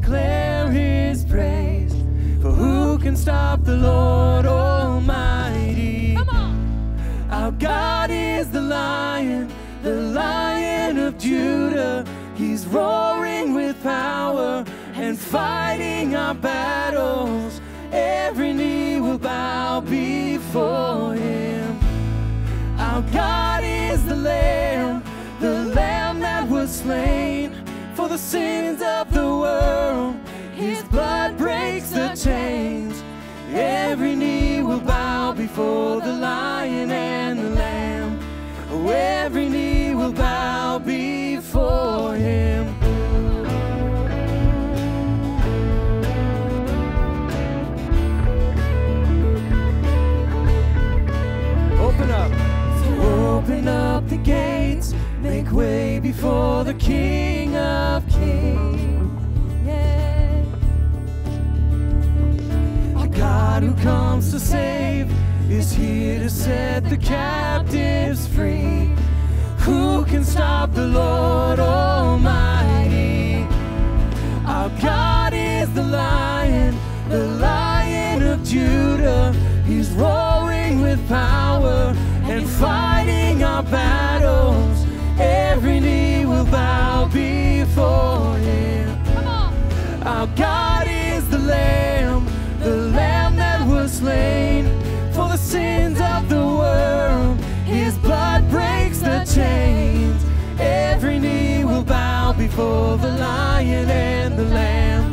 declare his praise. For who can stop the Lord Almighty? Come on. Our God is the lion, the lion of Judah. He's roaring with power and fighting our battles. Every knee will bow before him. Our God is the Lamb, the Lamb that was slain for the sins of the world. Chains. Every knee will bow before the Lion and the Lamb. Oh, every knee will bow before Him. Open up. Open up the gates, make way before the King of God who comes to save is here to set the captives free. Who can stop the Lord Almighty? Our God is the lion, the lion of Judah. He's roaring with power and fighting our battles. Every knee will bow before him. Our God is the Lamb, slain for the sins of the world. His blood breaks the chains. Every knee will bow before the Lion and the Lamb.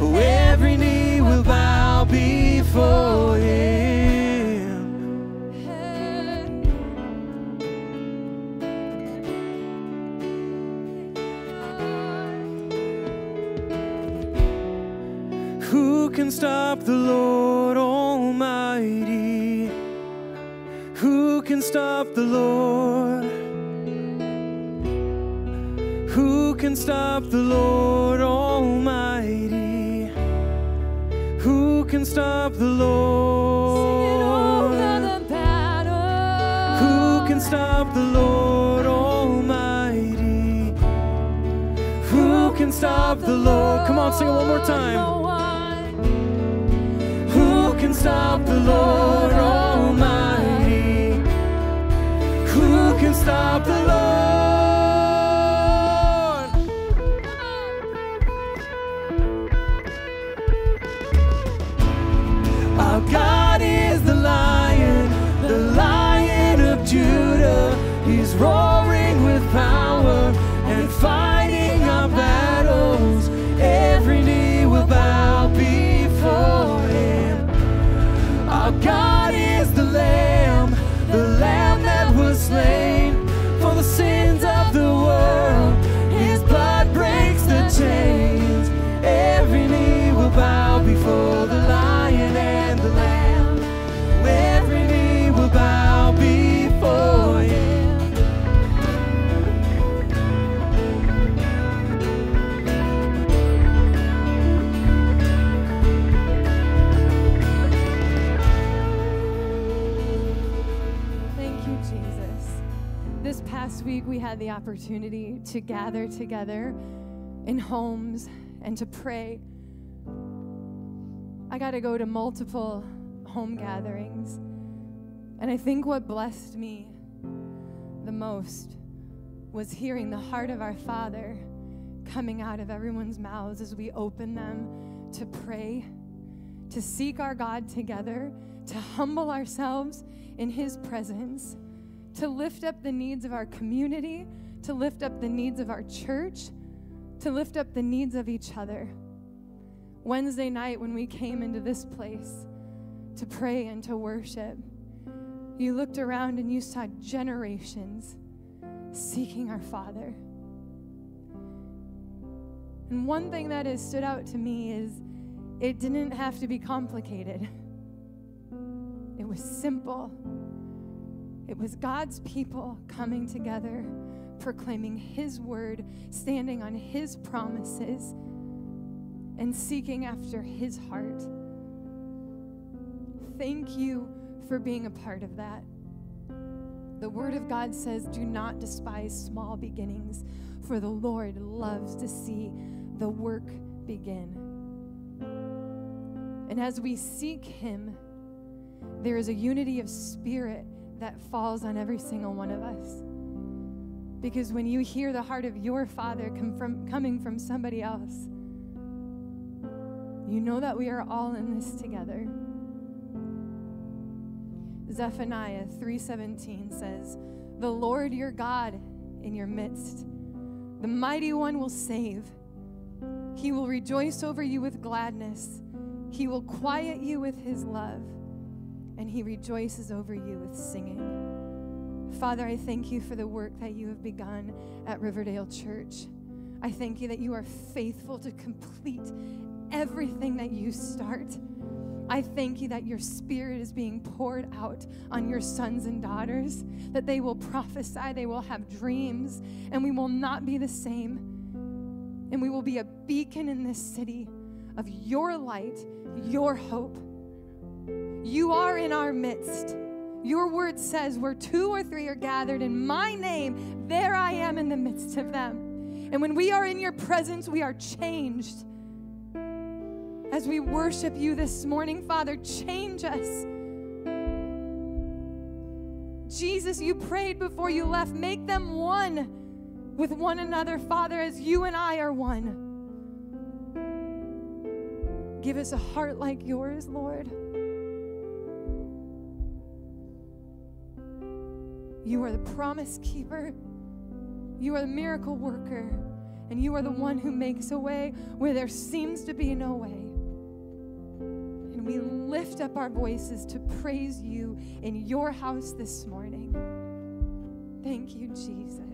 Oh, every knee will bow before Him. Who can stop the Lord can stop the Lord? Who can stop the Lord Almighty? Who can stop the Lord? the. Who can stop the Lord Almighty? Who can stop the Lord? Come on, sing it one more time. No. Who can stop the Lord Almighty? Can stop the Lord? Had the opportunity to gather together in homes and to pray. I got to go to multiple home gatherings. And I think what blessed me the most was hearing the heart of our Father coming out of everyone's mouths as we open them to pray, to seek our God together, to humble ourselves in His presence, to lift up the needs of our community, to lift up the needs of our church, to lift up the needs of each other. Wednesday night, when we came into this place to pray and to worship, you looked around and you saw generations seeking our Father. And one thing that has stood out to me is it didn't have to be complicated. It was simple. It was God's people coming together, proclaiming His word, standing on His promises, and seeking after His heart. thank you for being a part of that. The Word of God says, Do not despise small beginnings, for the Lord loves to see the work begin. And as we seek Him, there is a unity of spirit that falls on every single one of us. Because when you hear the heart of your Father come from, coming from somebody else, you know that we are all in this together. Zephaniah 3:17 says, "The Lord your God in your midst, the mighty one will save. He will rejoice over you with gladness. He will quiet you with his love, and he rejoices over you with singing." Father, I thank you for the work that you have begun at Riverdale Church. I thank you that you are faithful to complete everything that you start. I thank you that your spirit is being poured out on your sons and daughters, that they will prophesy, they will have dreams, and we will not be the same. And we will be a beacon in this city of your light, your hope. You are in our midst. Your word says, where two or three are gathered in my name, there I am in the midst of them. And when we are in your presence, we are changed. As we worship you this morning, Father, change us. Jesus, you prayed before you left, make them one with one another, Father, as you and I are one. Give us a heart like yours, Lord. You are the promise keeper. You are the miracle worker. And you are the one who makes a way where there seems to be no way And we lift up our voices to praise you in your house this morning. Thank you, Jesus.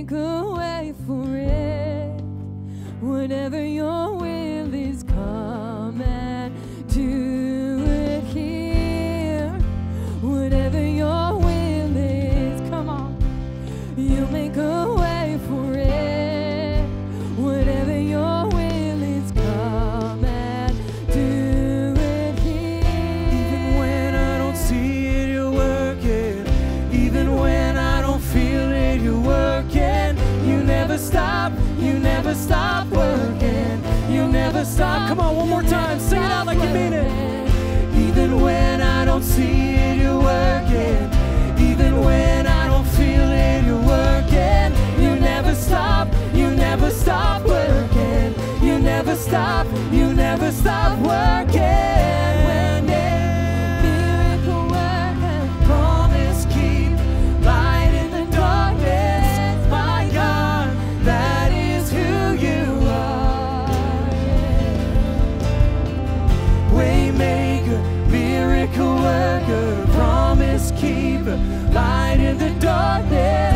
make a way for it. Whatever your will. Come on, one more time. Sing it out like you mean it. Even when I don't see it, you're working. Even when I don't feel it, you're working. You never stop, you never stop working. You never stop, you never stop working. in the darkness.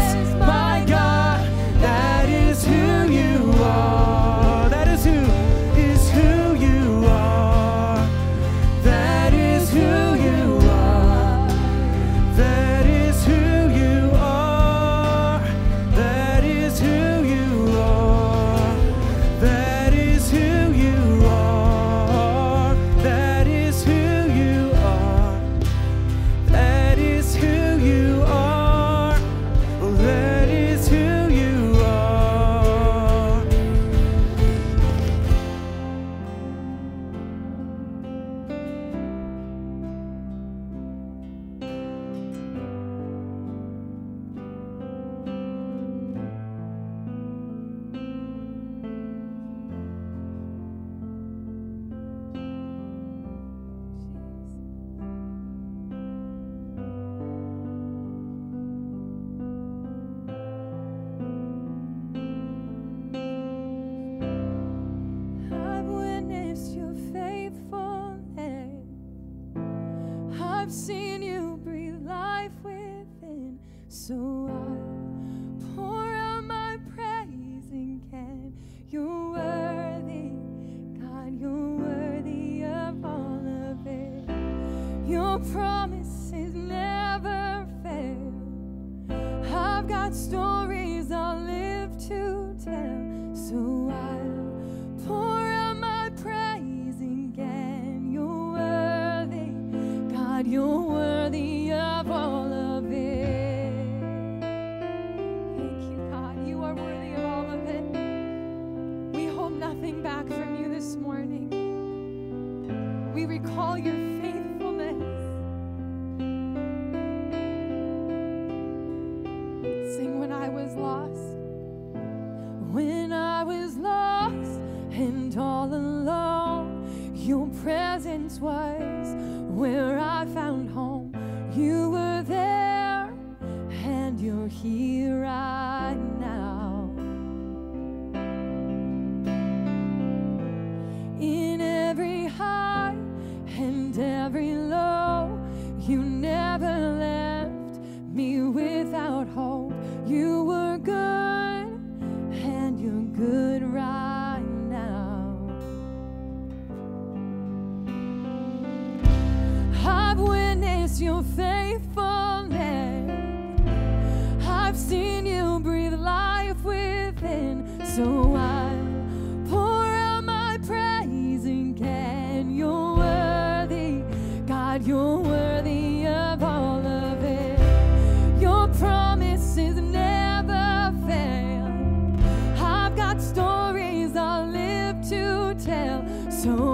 so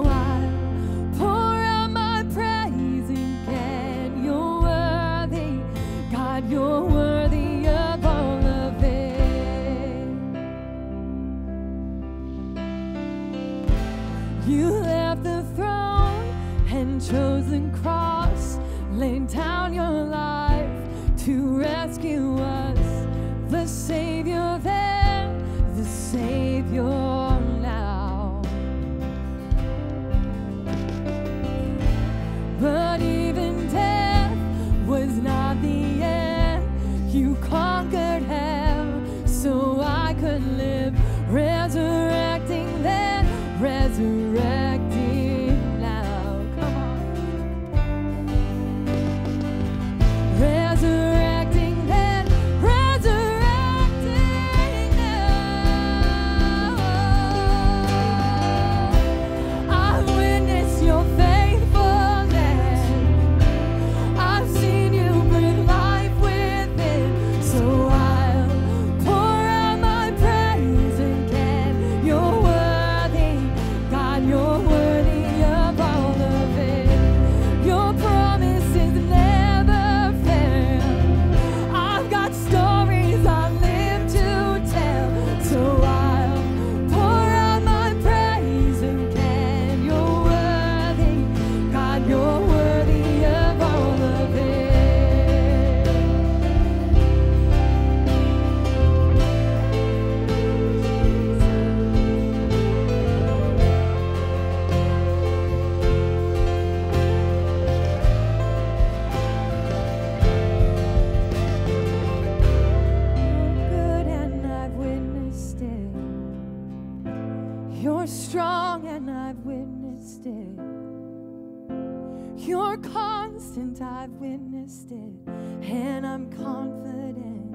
You're constant, I've witnessed it, and I'm confident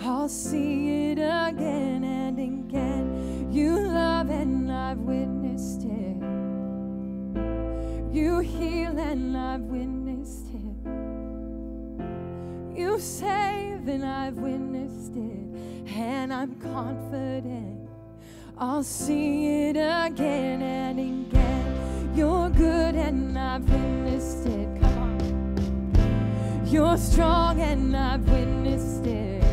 I'll see it again and again. You love, and I've witnessed it. You heal, and I've witnessed it. You save, and I've witnessed it, and I'm confident I'll see it again and again. You're good and I've witnessed it. Come on. You're strong and I've witnessed it.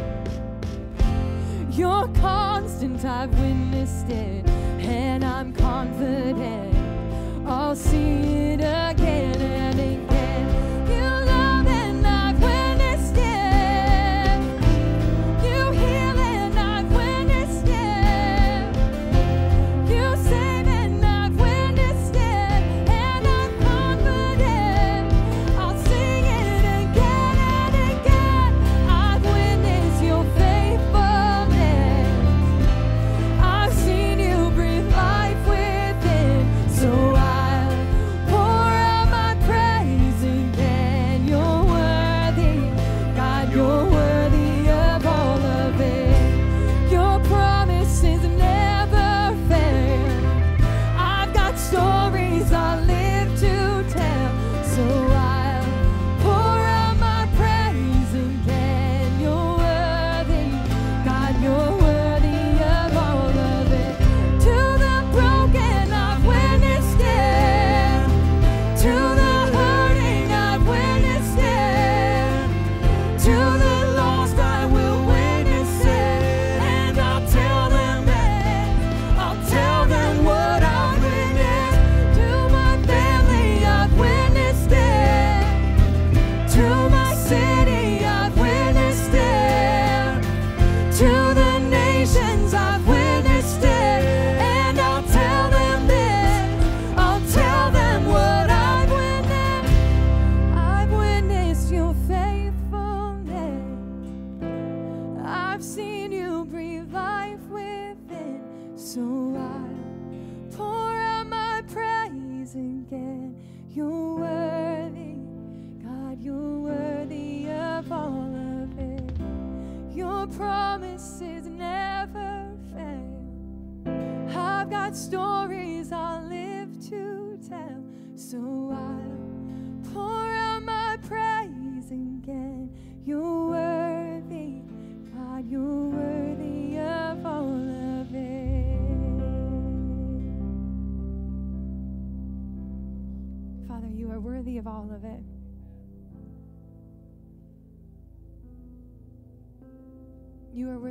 You're constant, I've witnessed it. And I'm confident I'll see it again.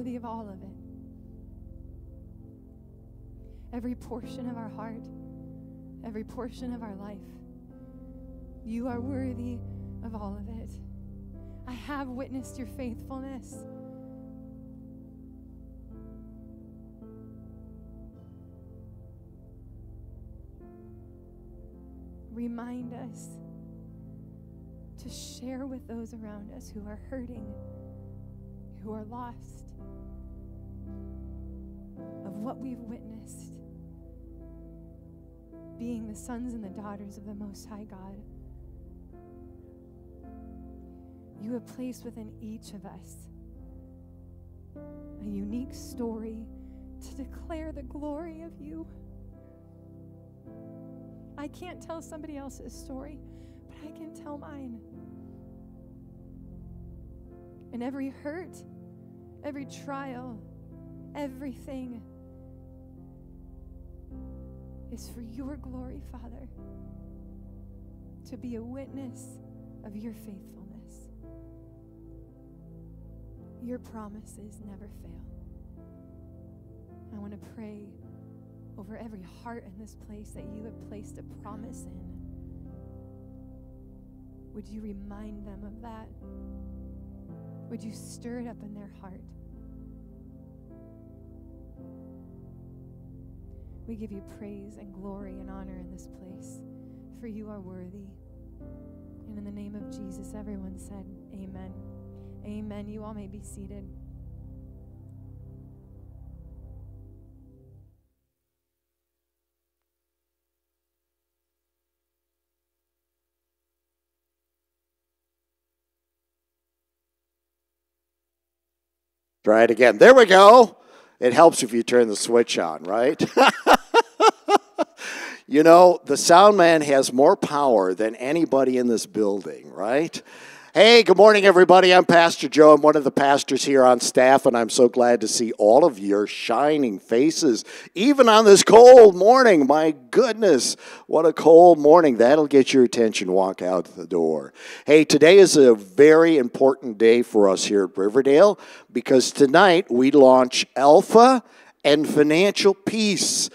Worthy of all of it. Every portion of our heart, every portion of our life. You are worthy of all of it. I have witnessed your faithfulness. Remind us to share with those around us who are hurting, who are lost, of what we've witnessed being the sons and the daughters of the Most High God. You have placed within each of us a unique story to declare the glory of you. I can't tell somebody else's story, but I can tell mine. And every hurt, every trial, everything is for your glory, Father, to be a witness of your faithfulness. Your promises never fail. I want to pray over every heart in this place that you have placed a promise in. Would you remind them of that? Would you stir it up in their heart? We give you praise and glory and honor in this place, for you are worthy. And in the name of Jesus, everyone said, Amen. Amen. You all may be seated. Try it again. There we go. It helps if you turn the switch on, right? you know, the sound man has more power than anybody in this building, right? Hey, good morning, everybody. I'm Pastor Joe. I'm one of the pastors here on staff, and I'm so glad to see all of your shining faces, even on this cold morning. My goodness, what a cold morning. That'll get your attention. Walk out the door. Hey, today is a very important day for us here at Riverdale because tonight we launch Alpha and Financial Peace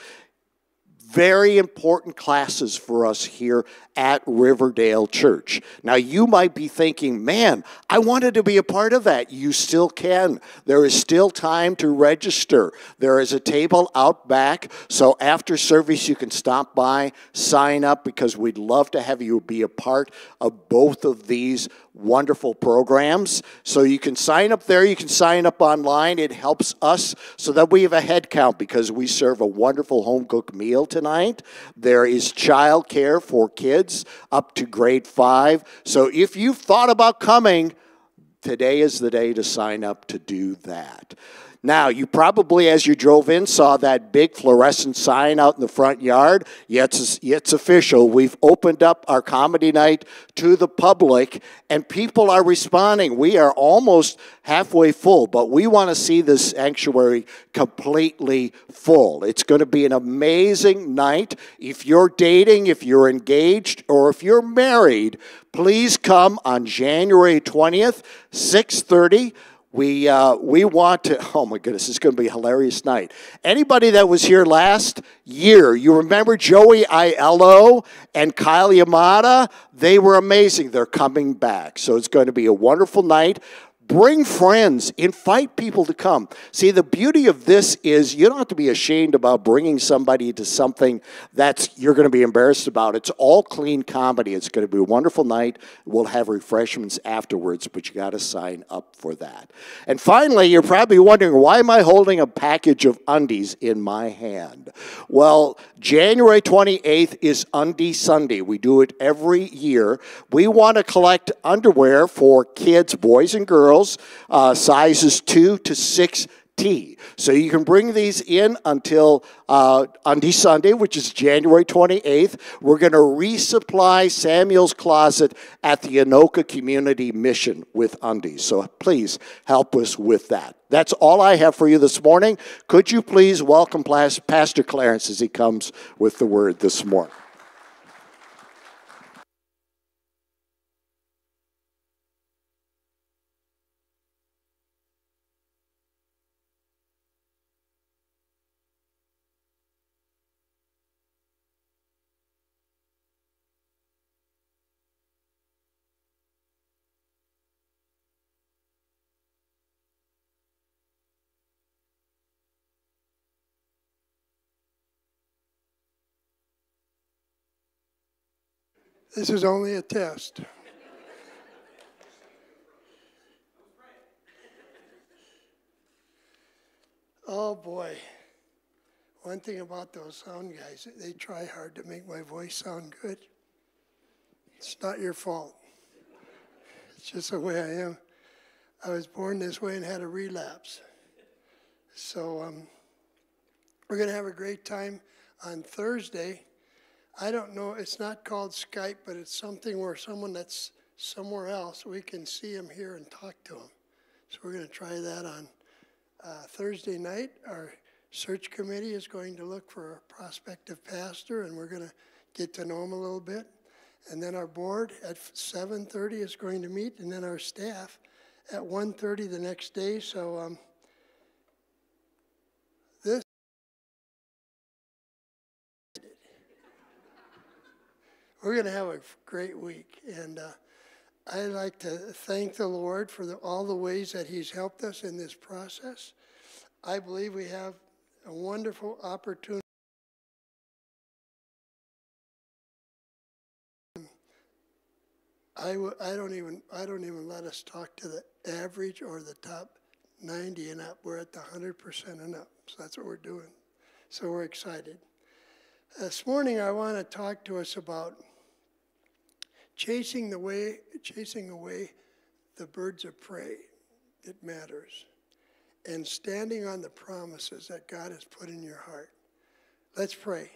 very important classes for us here at Riverdale Church. Now, you might be thinking, man, I wanted to be a part of that. You still can. There is still time to register. There is a table out back, so after service, you can stop by, sign up, because we'd love to have you be a part of both of these wonderful programs. So you can sign up there, you can sign up online. It helps us so that we have a head count because we serve a wonderful home cooked meal tonight. There is child care for kids up to grade five. So if you've thought about coming, today is the day to sign up to do that. Now, you probably, as you drove in, saw that big fluorescent sign out in the front yard. Yeah, it's, it's official. We've opened up our comedy night to the public, and people are responding. We are almost halfway full, but we want to see this sanctuary completely full. It's going to be an amazing night. If you're dating, if you're engaged, or if you're married, please come on January 20th, 630. We, uh, we want to, oh my goodness, it's going to be a hilarious night. Anybody that was here last year, you remember Joey Aiello and Kyle Yamada? They were amazing. They're coming back. So it's going to be a wonderful night. Bring friends, invite people to come. See, the beauty of this is you don't have to be ashamed about bringing somebody to something that's you're going to be embarrassed about. It's all clean comedy. It's going to be a wonderful night. We'll have refreshments afterwards, but you got to sign up for that. And finally, you're probably wondering why am I holding a package of undies in my hand? Well, January 28th is Undie Sunday. We do it every year. We want to collect underwear for kids, boys and girls, uh, sizes 2 to 6 T. So you can bring these in until uh, Undie Sunday, which is January 28th. We're going to resupply Samuel's Closet at the Anoka Community Mission with undies. So please help us with that. That's all I have for you this morning. Could you please welcome Pastor Clarence as he comes with the word this morning? This is only a test. Oh boy. One thing about those sound guys, they try hard to make my voice sound good. It's not your fault. It's just the way I am. I was born this way and had a relapse. So um, we're going to have a great time on Thursday. I don't know, it's not called Skype, but it's something where someone that's somewhere else, we can see him here and talk to him. So we're going to try that on uh, Thursday night. Our search committee is going to look for a prospective pastor, and we're going to get to know him a little bit. And then our board at 7:30 is going to meet, and then our staff at 1:30 the next day. So um, we're going to have a great week. And uh, I'd like to thank the Lord for the, all the ways that He's helped us in this process. I believe we have a wonderful opportunity. I w- I don't even I don't even let us talk to the average or the top 90 and up. We're at the 100% and up. So that's what we're doing. So we're excited. This morning I want to talk to us about chasing the way, chasing away the birds of prey. It matters. And standing on the promises that God has put in your heart. Let's pray.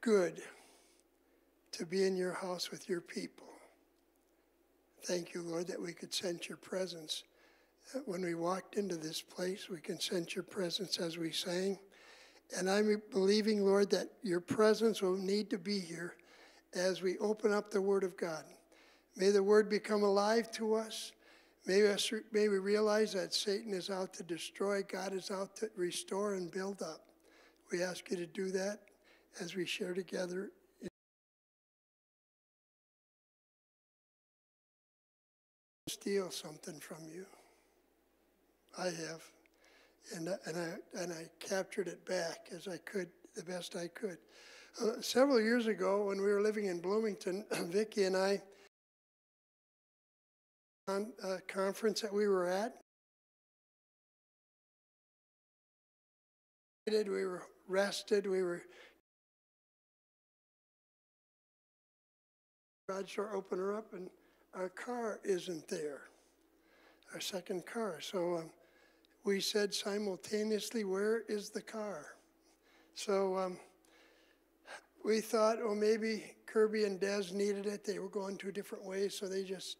Good to be in your house with your people. Thank you, Lord, that we could sense your presence. When we walked into this place, we can sense your presence as we sang. And I'm believing, Lord, that your presence will need to be here as we open up the Word of God. May the Word become alive to us. May, us, may we realize that Satan is out to destroy, God is out to restore and build up. We ask you to do that as we share together. Steal something from you. I have and, and, I, and I captured it back as I could, the best I could. Uh, several years ago, when we were living in Bloomington, Vicki and I, on a conference that we were at, we were rested, we were garage door opener up, and our car isn't there, our second car. So um, we said simultaneously, Where is the car? So um, we thought, oh, maybe Kirby and Des needed it. They were going two different ways, so they just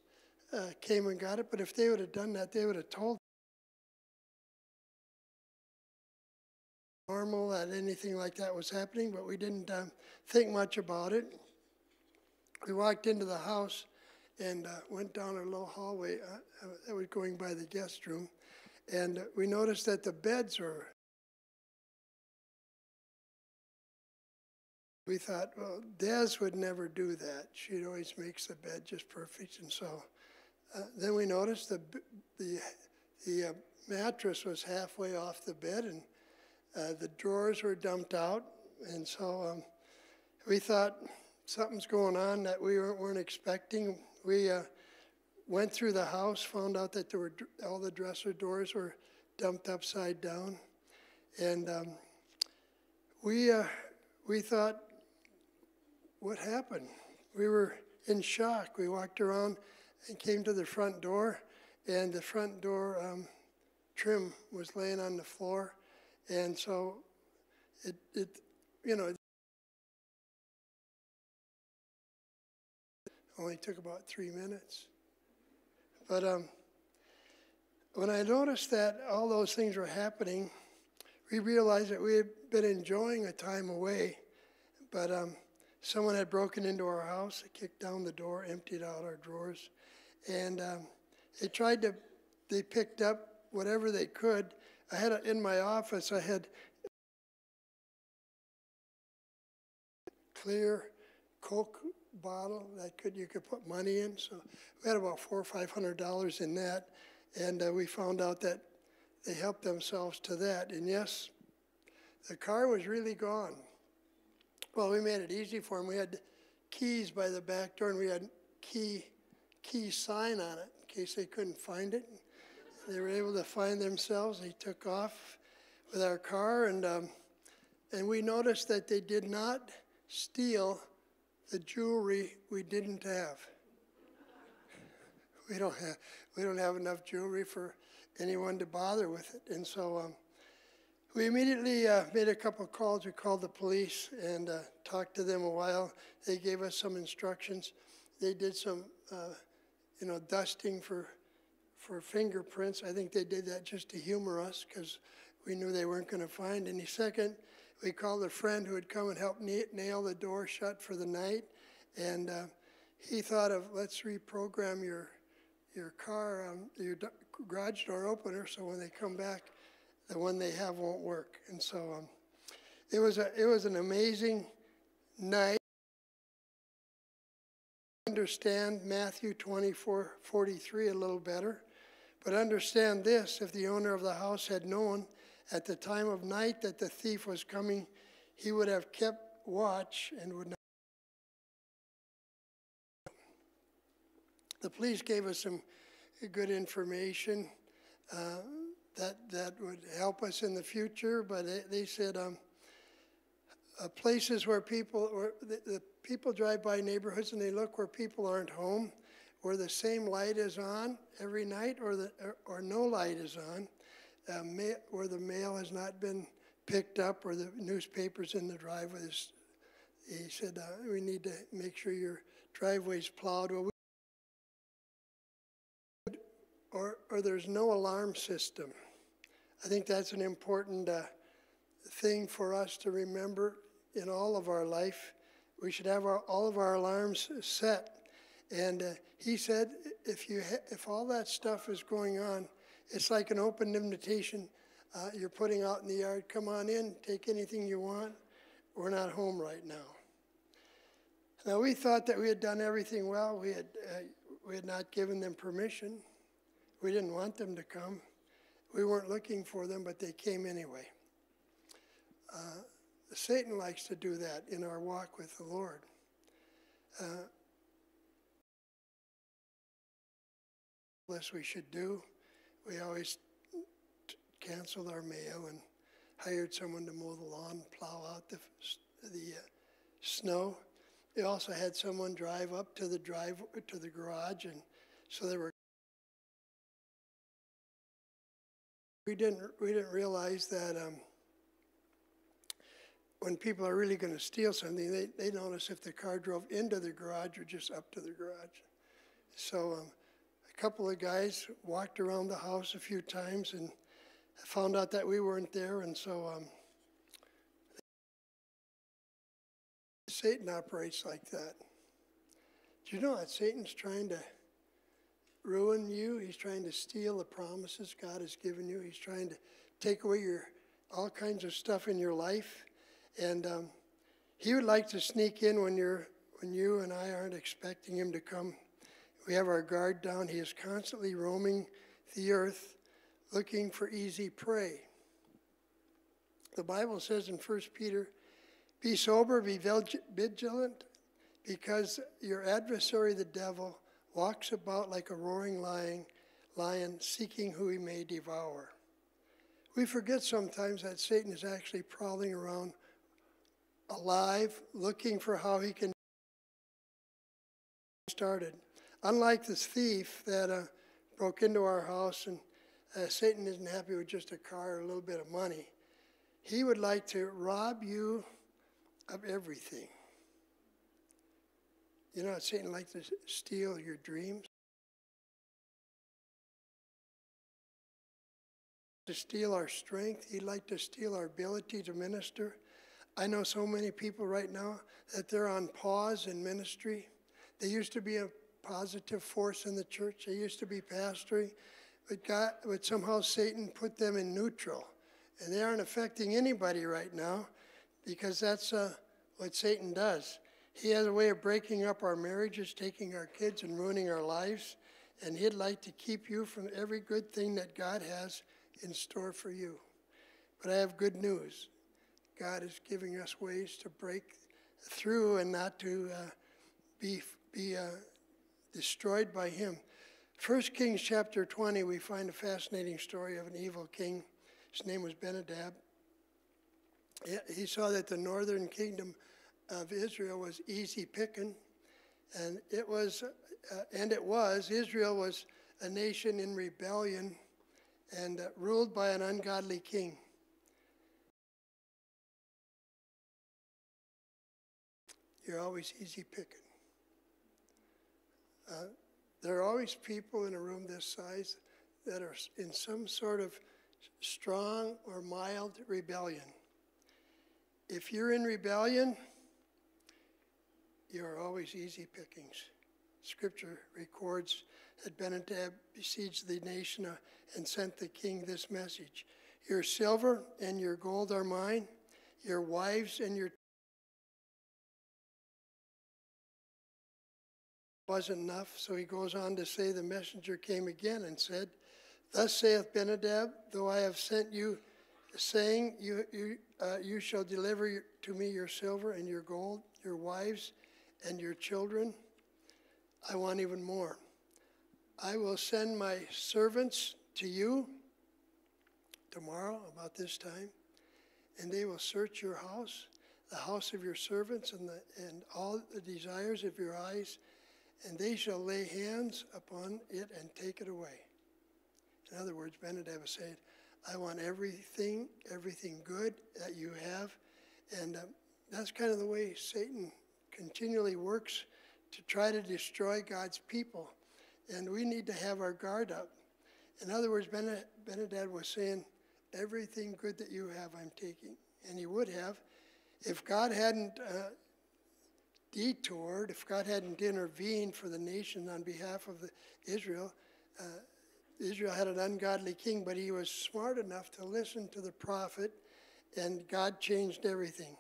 uh, came and got it. But if they would have done that, they would have told normal that anything like that was happening, but we didn't um, think much about it. We walked into the house and uh, went down a little hallway uh, that was going by the guest room. And we noticed that the beds were we thought, well, Des would never do that. She always makes the bed just perfect. And so uh, then we noticed the, the, the uh, mattress was halfway off the bed and uh, the drawers were dumped out. And so um, we thought something's going on that we weren't, weren't expecting. We uh, went through the house, found out that there were all the dresser doors were dumped upside down. And um, we, uh, we thought, what happened? We were in shock. We walked around and came to the front door, and the front door um, trim was laying on the floor. And so it, it you know, only took about three minutes. But um, when I noticed that all those things were happening, we realized that we had been enjoying a time away, but um, someone had broken into our house, kicked down the door, emptied out our drawers, and um, they tried to, they picked up whatever they could. I had a, in my office, I had clear Coke bottle that could you could put money in. So we had about four or five hundred dollars in that, and uh, we found out that they helped themselves to that. And yes, the car was really gone. Well, we made it easy for them. We had keys by the back door, and we had key key sign on it in case they couldn't find it. They were able to find themselves. They took off with our car, and um, and we noticed that they did not steal the jewelry we didn't have. We don't have we don't have enough jewelry for anyone to bother with it, and so. Um, we immediately uh, made a couple of calls. We called the police and uh, talked to them a while. They gave us some instructions. They did some, uh, you know, dusting for for fingerprints. I think they did that just to humor us because we knew they weren't going to find any. Second, we called a friend who had come and helped nail the door shut for the night, and uh, he thought of let's reprogram your your car, um, your garage door opener, so when they come back the one they have won't work. And so um, it was a it was an amazing night. Understand Matthew 24, 43 a little better. But understand this if the owner of the house had known at the time of night that the thief was coming, he would have kept watch and would not. The police gave us some good information. Uh, that, that would help us in the future, but they, they said um, uh, places where people, where the, the, people drive by neighborhoods and they look where people aren't home, where the same light is on every night or, the, or, or no light is on, uh, where the mail has not been picked up or the newspapers in the driveways. He said, uh, we need to make sure your driveway's plowed. Well, or, or there's no alarm system. I think that's an important uh, thing for us to remember in all of our life. We should have our, all of our alarms set. And uh, he said, if, you ha- if all that stuff is going on, it's like an open invitation uh, you're putting out in the yard. Come on in, take anything you want. We're not home right now. Now, we thought that we had done everything well. We had, uh, we had not given them permission. We didn't want them to come. We weren't looking for them, but they came anyway. Uh, Satan likes to do that in our walk with the Lord. Uh, less we should do. We always canceled our mail and hired someone to mow the lawn, plow out the, the uh, snow. We also had someone drive up to the drive to the garage, and so there were we didn't we didn't realize that um, when people are really going to steal something, they, they notice if the car drove into the garage or just up to the garage. So um, couple of guys walked around the house a few times and found out that we weren't there, and so um, Satan operates like that. Do you know that Satan's trying to ruin you. He's trying to steal the promises God has given you. He's trying to take away your all kinds of stuff in your life. And um, He would like to sneak in when you're when you and I aren't expecting him to come. We have our guard down. He is constantly roaming the earth looking for easy prey. The Bible says in 1 Peter, be sober, be vigilant, because your adversary, the devil, walks about like a roaring lion, lion seeking who he may devour. We forget sometimes that Satan is actually prowling around alive, looking for how he can started. Unlike this thief that uh, broke into our house, and uh, Satan isn't happy with just a car or a little bit of money. He would like to rob you of everything. You know, Satan likes to steal your dreams, to steal our strength. He'd like to steal our ability to minister. I know so many people right now that they're on pause in ministry. They used to be a positive force in the church. They used to be pastoring, but God, but somehow Satan put them in neutral, and they aren't affecting anybody right now, because that's uh, what Satan does. He has a way of breaking up our marriages, taking our kids, and ruining our lives. And he'd like to keep you from every good thing that God has in store for you. But I have good news. God is giving us ways to break through and not to uh, be, be uh, destroyed by him. 1 Kings chapter 20, we find a fascinating story of an evil king. His name was Ben-Hadad. He saw that the northern kingdom of Israel was easy picking, and it was, uh, and it was. Israel was a nation in rebellion and uh, ruled by an ungodly king. You're always easy picking. Uh, there are always people in a room this size that are in some sort of strong or mild rebellion. If you're in rebellion, you are always easy pickings. Scripture records that Ben-Hadad besieged the nation uh, and sent the king this message Your silver and your gold are mine, your wives and your wasn't enough, so he goes on to say, The messenger came again and said, Thus saith Ben-Hadad, though I have sent you, saying, You, you, uh, you shall deliver to me your silver and your gold, your wives and your children. I want even more. I will send my servants to you tomorrow about this time, and they will search your house, the house of your servants, and, the, and all the desires of your eyes, and they shall lay hands upon it and take it away. In other words, Ben-Hadad saying I want everything, everything good that you have. And um, that's kind of the way Satan continually works to try to destroy God's people. And we need to have our guard up. In other words, Ben-Hadad was saying, Everything good that you have, I'm taking. And he would have. If God hadn't uh, detoured, if God hadn't intervened for the nation on behalf of the, Israel, uh, Israel had an ungodly king, but he was smart enough to listen to the prophet, and God changed everything.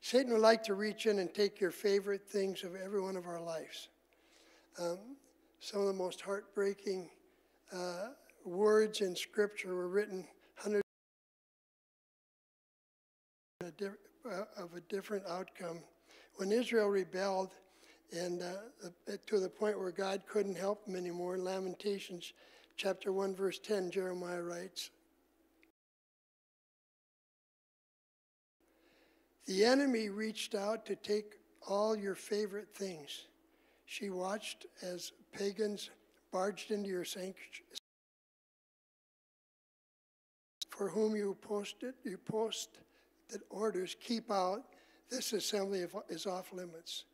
Satan would like to reach in and take your favorite things of every one of our lives. Um, some of the most heartbreaking uh, words in Scripture were written hundreds of a different outcome. When Israel rebelled, and uh, to the point where God couldn't help them anymore, Lamentations chapter 1, verse 10, Jeremiah writes, The enemy reached out to take all your favorite things. She watched as pagans barged into your sanctuary, for whom you posted, you posted that orders, keep out. This assembly is off limits.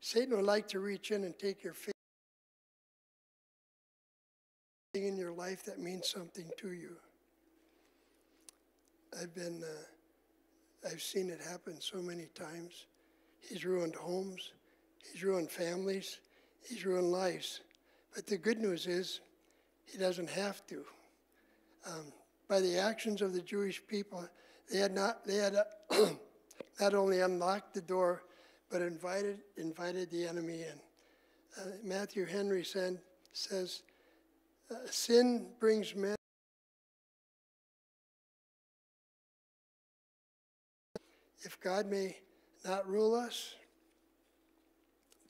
Satan would like to reach in and take your thing in your life that means something to you. I've been. Uh, I've seen it happen so many times. He's ruined homes, he's ruined families, he's ruined lives. But the good news is, he doesn't have to. Um, by the actions of the Jewish people, they had not, they had uh, not only unlocked the door, but invited, invited the enemy in. Uh, Matthew Henry said, says, uh, Sin brings men. If God may not rule us,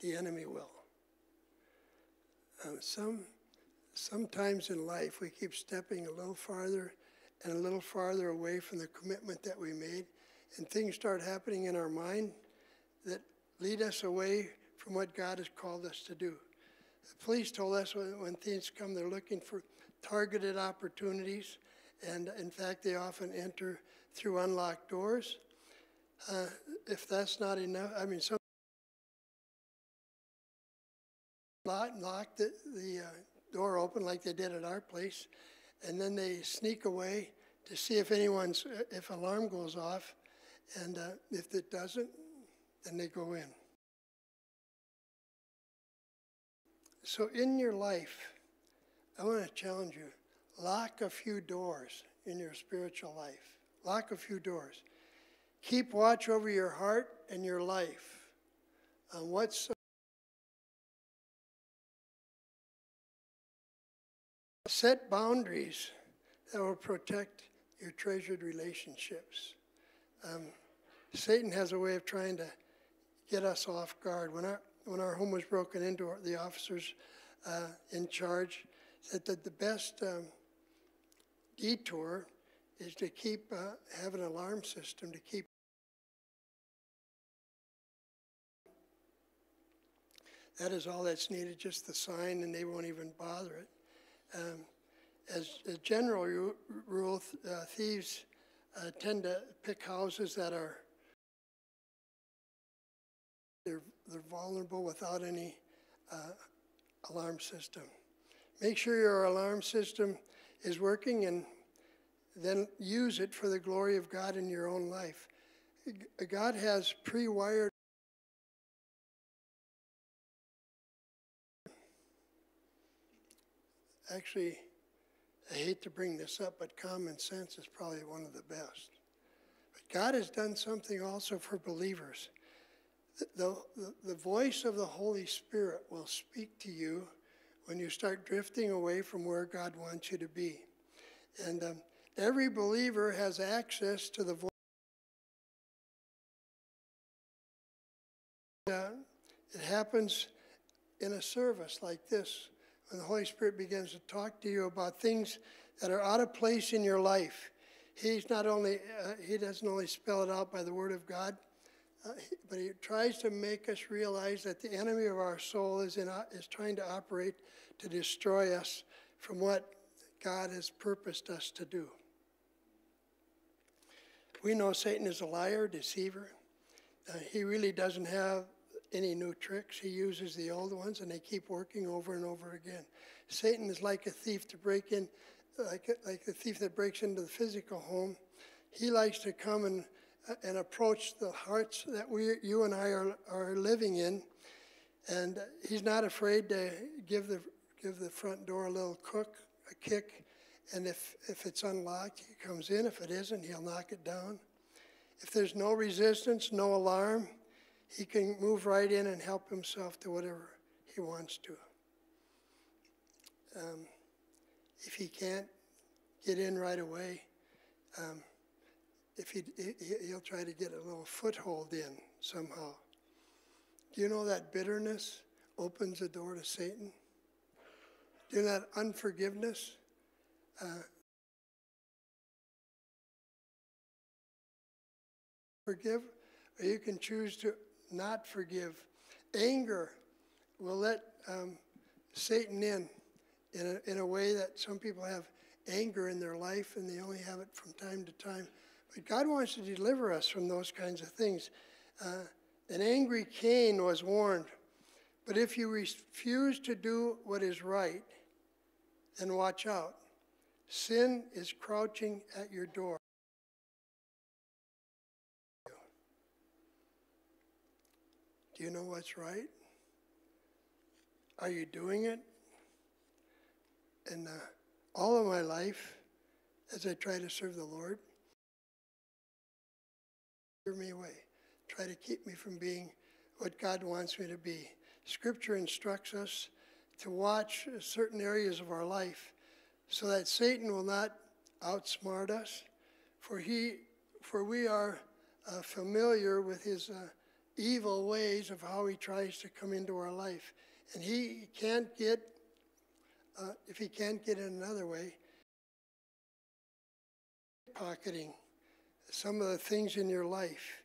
the enemy will. Uh, some, sometimes in life, we keep stepping a little farther and a little farther away from the commitment that we made, and things start happening in our mind that lead us away from what God has called us to do. The police told us when, when things come, they're looking for targeted opportunities, and in fact, they often enter through unlocked doors. Uh, if that's not enough, I mean, some lock, lock the, the uh, door open like they did at our place, and then they sneak away to see if anyone's, if alarm goes off, and uh, if it doesn't, then they go in. So in your life, I want to challenge you lock a few doors in your spiritual life. Lock a few doors. Keep watch over your heart and your life on what's. Set boundaries that will protect your treasured relationships. Um, Satan has a way of trying to get us off guard. When our, when our home was broken into, the officers uh, in charge said that the best um, detour is to keep, uh, have an alarm system to keep. That is all that's needed, just the sign, and they won't even bother it. Um, as a general rule, uh, thieves uh, tend to pick houses that are they're, they're vulnerable without any uh, alarm system. Make sure your alarm system is working and then use it for the glory of God in your own life. God has pre wired. Actually, I hate to bring this up, but common sense is probably one of the best. But God has done something also for believers. The, the, the voice of the Holy Spirit will speak to you when you start drifting away from where God wants you to be. And um, every believer has access to the voice. Uh, it happens in a service like this when the Holy Spirit begins to talk to you about things that are out of place in your life. He's not only, uh, he doesn't only spell it out by the Word of God, uh, but he tries to make us realize that the enemy of our soul is, in, uh, is trying to operate to destroy us from what God has purposed us to do. We know Satan is a liar, deceiver. Uh, he really doesn't have any new tricks. He uses the old ones and they keep working over and over again. Satan is like a thief to break in, like like a thief that breaks into the physical home. He likes to come and and approach the hearts that we, you and I are, are living in. And he's not afraid to give the, give the front door a little cook, a kick. And if, if it's unlocked, he comes in. If it isn't, he'll knock it down. If there's no resistance, no alarm, he can move right in and help himself to whatever he wants to. Um, if he can't get in right away, um, if he, he'll try to get a little foothold in somehow. Do you know that bitterness opens the door to Satan? Do you know that unforgiveness? Uh, forgive, or you can choose to not forgive. Anger will let um, Satan in in a, in a way that some people have anger in their life and they only have it from time to time. But God wants to deliver us from those kinds of things. Uh, an angry Cain was warned, but if you refuse to do what is right, then watch out. Sin is crouching at your door. Do you know what's right? Are you doing it? And uh, all of my life, as I try to serve the Lord, steer me away. try to keep me from being what God wants me to be. Scripture instructs us to watch certain areas of our life so that Satan will not outsmart us, for he, for we are uh, familiar with his uh, evil ways of how he tries to come into our life, and he can't get, uh, if he can't get in another way, pocketing some of the things in your life.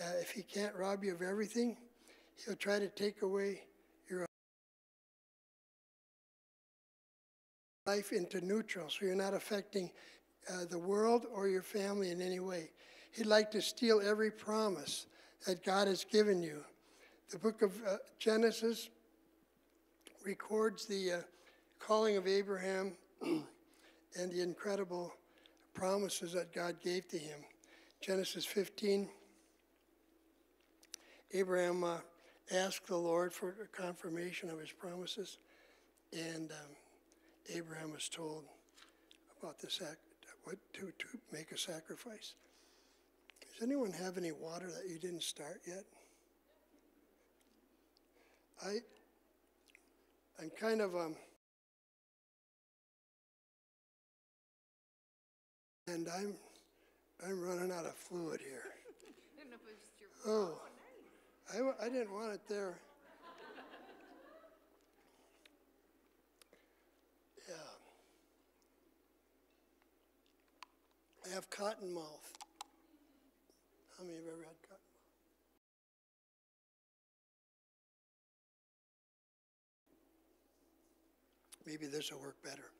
Uh, if he can't rob you of everything, he'll try to take away your life into neutral, so you're not affecting uh, the world or your family in any way. He'd like to steal every promise that God has given you. The book of uh, Genesis records the uh, calling of Abraham and the incredible promises that God gave to him. Genesis 15, Abraham uh, asked the Lord for confirmation of his promises, and um, Abraham was told about the sac- what to, to make a sacrifice. Does anyone have any water that you didn't start yet? I, I'm kind of um, and I'm, I'm running out of fluid here. Oh, I, I didn't want it there. Yeah. I have cotton mouth. How many have ever had cotton? Maybe this will work better.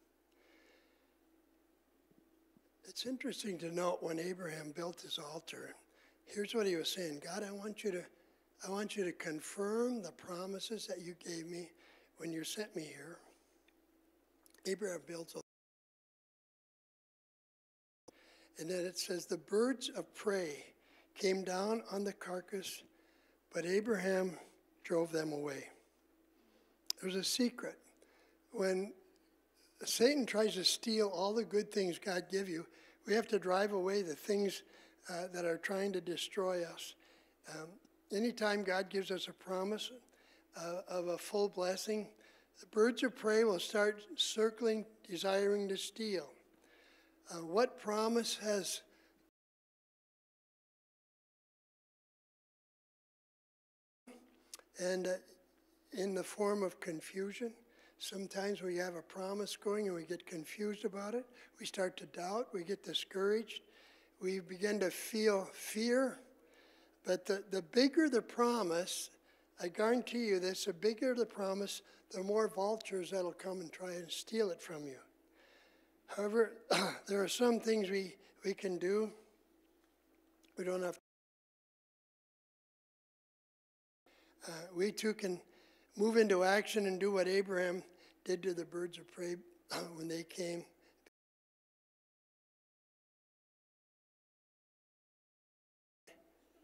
It's interesting to note when Abraham built his altar, here's what he was saying God, I want you to. I want you to confirm the promises that you gave me when you sent me here. Abraham built a and then it says, The birds of prey came down on the carcass, but Abraham drove them away. There's a secret. When Satan tries to steal all the good things God give you, we have to drive away the things uh, that are trying to destroy us. Um, anytime God gives us a promise uh, of a full blessing, the birds of prey will start circling, desiring to steal. Uh, what promise has and uh, in the form of confusion? Sometimes we have a promise going and we get confused about it. We start to doubt. We get discouraged. We begin to feel fear. But the, the bigger the promise, I guarantee you this, the bigger the promise, the more vultures that'll come and try and steal it from you. However, there are some things we, we can do. We don't have uh, we too can move into action and do what Abraham did to the birds of prey when they came.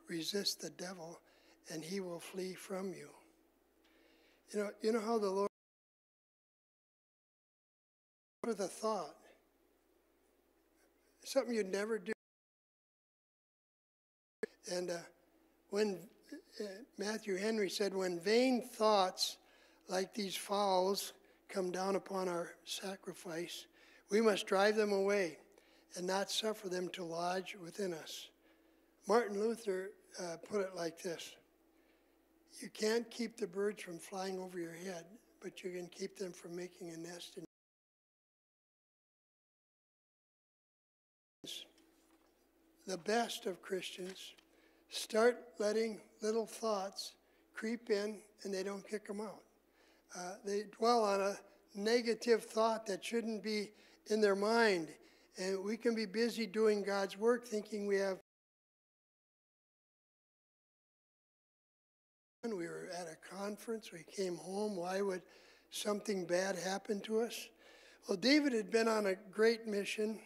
Resist the devil, and he will flee from you. You know, you know how the Lord with a thought, something you'd never do. And uh, when uh, Matthew Henry said, when vain thoughts like these fowls come down upon our sacrifice, we must drive them away and not suffer them to lodge within us. Martin Luther uh, put it like this You can't keep the birds from flying over your head, but you can keep them from making a nest in the best of Christians start letting little thoughts creep in and they don't kick them out. Uh, they dwell on a negative thought that shouldn't be in their mind. And we can be busy doing God's work thinking we have. We were at a conference, we came home. Why would something bad happen to us? Well, David had been on a great mission.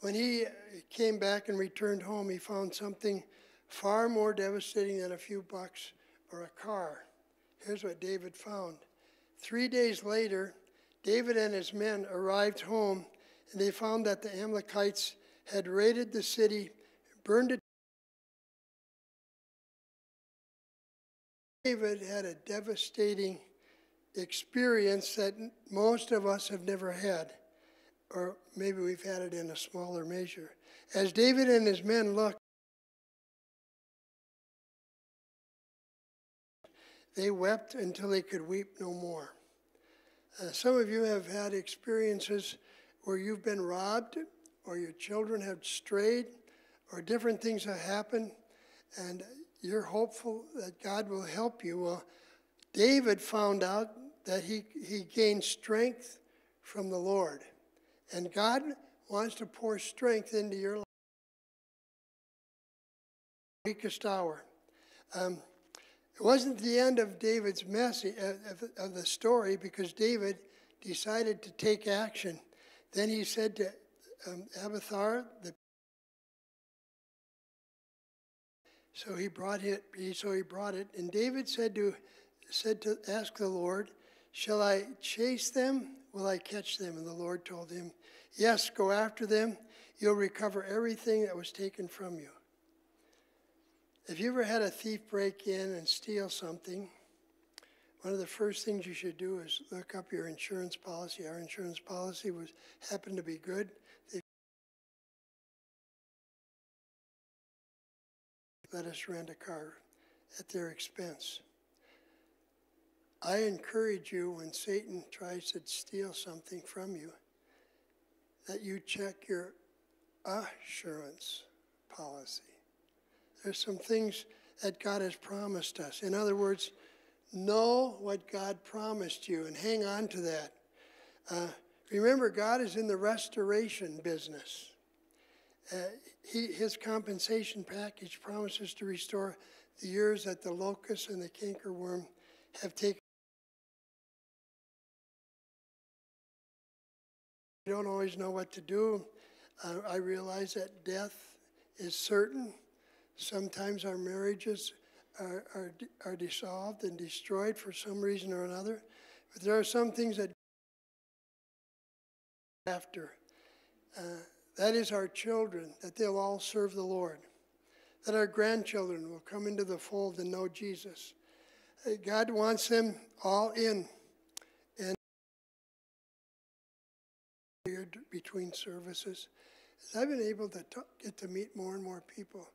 When he came back and returned home, he found something far more devastating than a few bucks or a car. Here's what David found. Three days later, David and his men arrived home, and they found that the Amalekites had raided the city, burned it David had a devastating experience that most of us have never had, or maybe we've had it in a smaller measure. As David and his men looked, they wept until they could weep no more. Uh, some of you have had experiences where you've been robbed, or your children have strayed, or different things have happened, and you're hopeful that God will help you. Well, David found out that he, he gained strength from the Lord. And God wants to pour strength into your life. Weakest hour. Um, it wasn't the end of David's message uh, of, the story because David decided to take action. Then he said to um, Abiathar, the so he brought it. So he brought it, and David said to said to ask the Lord, "Shall I chase them? Will I catch them?" And the Lord told him, "Yes, go after them. You'll recover everything that was taken from you." If you ever had a thief break in and steal something, one of the first things you should do is look up your insurance policy. Our insurance policy was happened to be good. They let us rent a car at their expense. I encourage you when Satan tries to steal something from you that you check your assurance policy. There's some things that God has promised us. In other words, know what God promised you and hang on to that. Uh, remember, God is in the restoration business. Uh, he, his compensation package promises to restore the years that the locust and the cankerworm have taken. You don't always know what to do. Uh, I realize that death is certain. Sometimes our marriages are, are, are dissolved and destroyed for some reason or another. But there are some things that after. Uh, that is our children, that they'll all serve the Lord. That our grandchildren will come into the fold and know Jesus. Uh, God wants them all in. And between services, I've been able to talk, get to meet more and more people,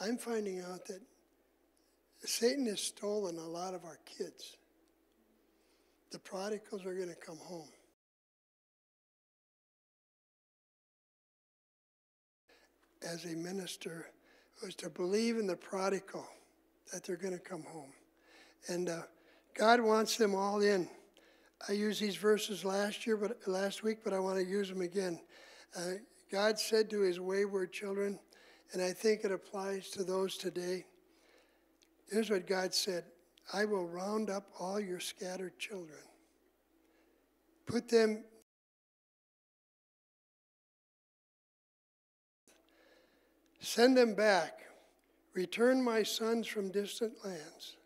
I'm finding out that Satan has stolen a lot of our kids. The prodigals are going to come home. As a minister, was to believe in the prodigal that they're going to come home. And uh, God wants them all in. I used these verses last year, but last week, but I want to use them again. Uh, God said to his wayward children, and I think it applies to those today. Here's what God said I will round up all your scattered children, put them Send them back. Return my sons from distant lands.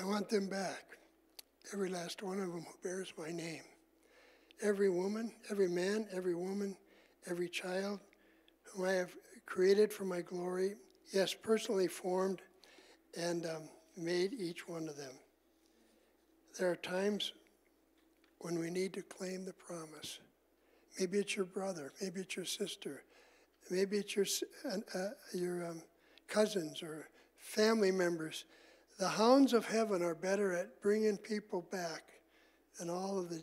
I want them back. Every last one of them who bears my name. Every woman, every man, every woman, every child whom I have created for my glory, yes, personally formed and um, made each one of them. There are times when we need to claim the promise. Maybe it's your brother, maybe it's your sister, maybe it's your, uh, your um, cousins or family members. The hounds of heaven are better at bringing people back than all of the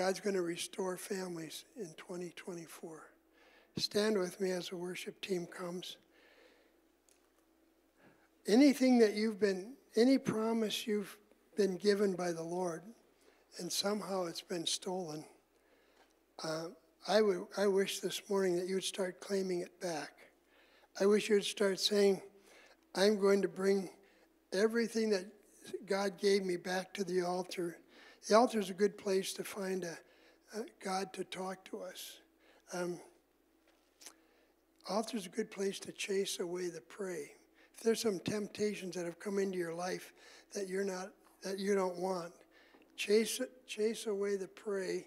God's going to restore families in 2024. Stand with me as the worship team comes. Anything that you've been, any promise you've been given by the Lord, and somehow it's been stolen, uh, I, w- I wish this morning that you would start claiming it back. I wish you would start saying, I'm going to bring everything that God gave me back to the altar the altar is a good place to find a, a God to talk to us. Um, altar is a good place to chase away the prey. If there's some temptations that have come into your life that you're not that you don't want, chase chase away the prey,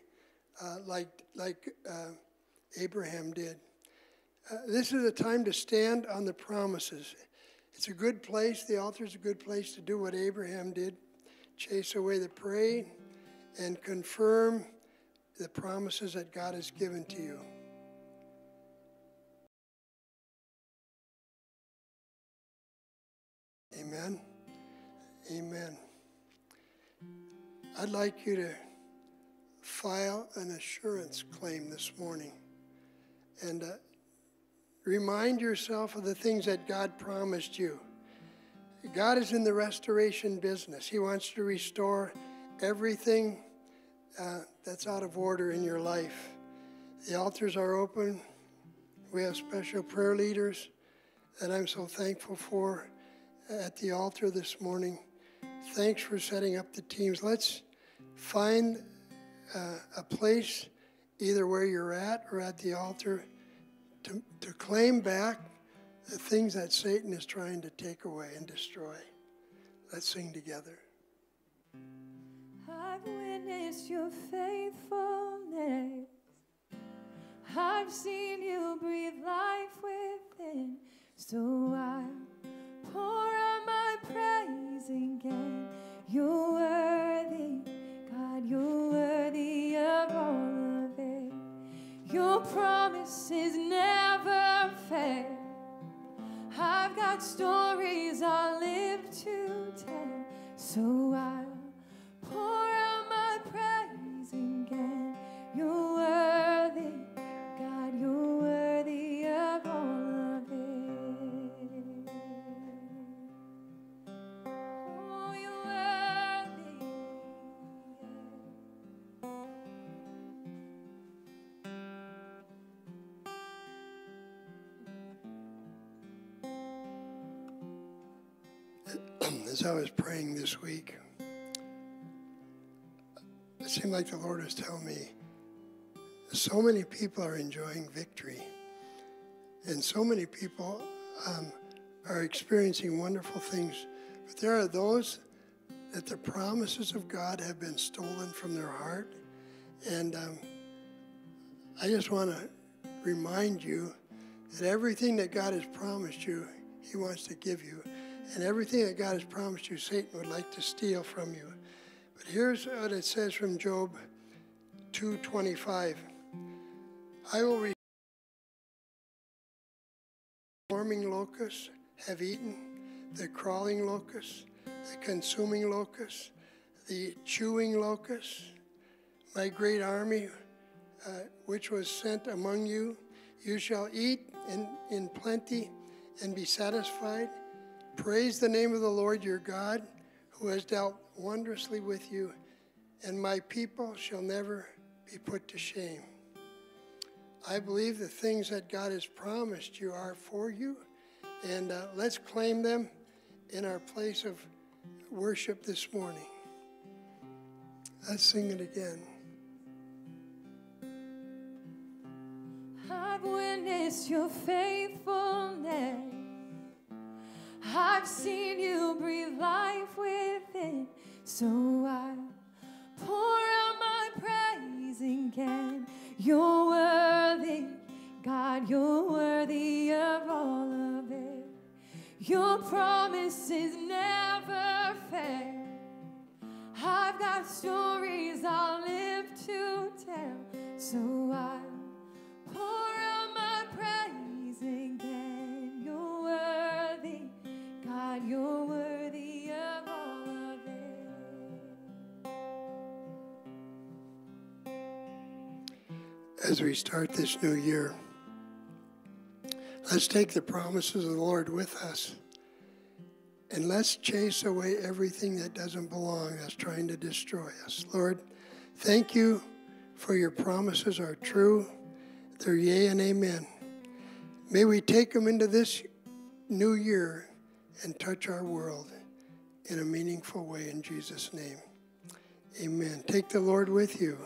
uh, like like uh, Abraham did. Uh, this is a time to stand on the promises. It's a good place. The altar is a good place to do what Abraham did chase away the prey and confirm the promises that God has given to you. Amen. Amen. I'd like you to file an assurance claim this morning and uh, remind yourself of the things that God promised you. God is in the restoration business, He wants to restore everything uh, that's out of order in your life. The altars are open. We have special prayer leaders that I'm so thankful for at the altar this morning. Thanks for setting up the teams. Let's find uh, a place either where you're at or at the altar to, to claim back the things that Satan is trying to take away and destroy. Let's sing together. I've witnessed your faithfulness. I've seen you breathe life within. So I pour out my praise again. You're worthy, God, you're worthy of all of it. Your promises never fail. I've got stories I live to tell, so I'll week, it seemed like the Lord was telling me so many people are enjoying victory, and so many people um, are experiencing wonderful things. But there are those that the promises of God have been stolen from their heart. And um, I just want to remind you that everything that God has promised you, He wants to give you. And everything that God has promised you, Satan would like to steal from you. But here's what it says from Joel 2:25. I will re- swarming locusts have eaten, the crawling locusts, the consuming locusts, the chewing locusts, my great army uh, which was sent among you. You shall eat in, in plenty and be satisfied. Praise the name of the Lord your God, who has dealt wondrously with you, and my people shall never be put to shame. I believe the things that God has promised you are for you, and uh, let's claim them in our place of worship this morning. Let's sing it again. I've witnessed your faithfulness. I've seen you breathe life within. So I pour out my praise again. You're worthy, God, you're worthy of all of it. Your promises never fail. I've got stories I'll live to tell. So I pour as we start this new year, let's take the promises of the Lord with us and let's chase away everything that doesn't belong that's trying to destroy us. Lord, thank you for your promises are true. They're yea and amen. May we take them into this new year and touch our world in a meaningful way in Jesus' name. Amen. Take the Lord with you.